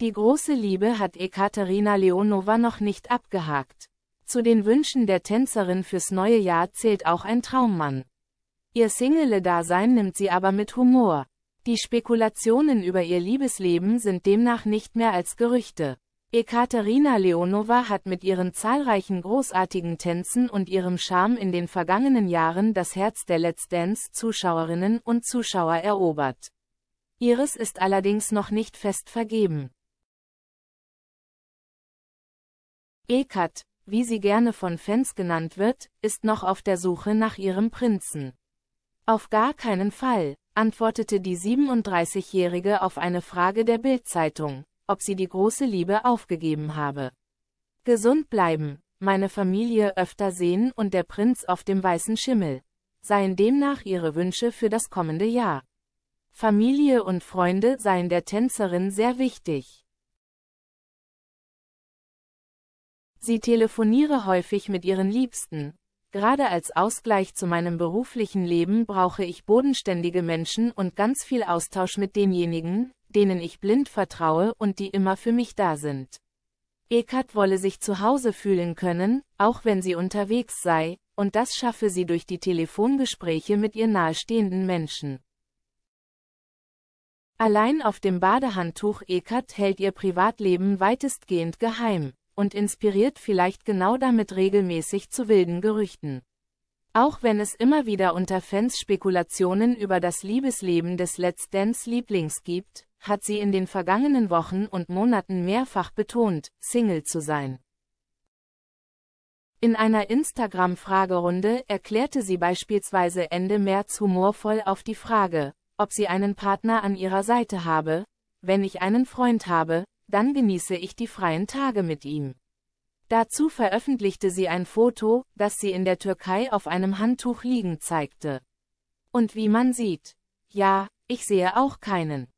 Die große Liebe hat Ekaterina Leonova noch nicht abgehakt. Zu den Wünschen der Tänzerin fürs neue Jahr zählt auch ein Traummann. Ihr Single-Dasein nimmt sie aber mit Humor. Die Spekulationen über ihr Liebesleben sind demnach nicht mehr als Gerüchte. Ekaterina Leonova hat mit ihren zahlreichen großartigen Tänzen und ihrem Charme in den vergangenen Jahren das Herz der Let's Dance-Zuschauerinnen und Zuschauer erobert. Ihres ist allerdings noch nicht fest vergeben. Ekat, wie sie gerne von Fans genannt wird, ist noch auf der Suche nach ihrem Prinzen. Auf gar keinen Fall, antwortete die 37-Jährige auf eine Frage der Bild-Zeitung ob sie die große Liebe aufgegeben habe. Gesund bleiben, meine Familie öfter sehen und der Prinz auf dem weißen Schimmel, seien demnach ihre Wünsche für das kommende Jahr. Familie und Freunde seien der Tänzerin sehr wichtig. Sie telefoniere häufig mit ihren Liebsten. Gerade als Ausgleich zu meinem beruflichen Leben brauche ich bodenständige Menschen und ganz viel Austausch mit denjenigen, denen ich blind vertraue und die immer für mich da sind. Ekat wolle sich zu Hause fühlen können, auch wenn sie unterwegs sei, und das schaffe sie durch die Telefongespräche mit ihr nahestehenden Menschen. Allein auf dem Badehandtuch Ekat hält ihr Privatleben weitestgehend geheim und inspiriert vielleicht genau damit regelmäßig zu wilden Gerüchten. Auch wenn es immer wieder unter Fans Spekulationen über das Liebesleben des Let's Dance Lieblings gibt, hat sie in den vergangenen Wochen und Monaten mehrfach betont, Single zu sein. In einer Instagram-Fragerunde erklärte sie beispielsweise Ende März humorvoll auf die Frage, ob sie einen Partner an ihrer Seite habe, wenn ich einen Freund habe, dann genieße ich die freien Tage mit ihm. Dazu veröffentlichte sie ein Foto, das sie in der Türkei auf einem Handtuch liegend zeigte. Und wie man sieht, ja, ich sehe auch keinen.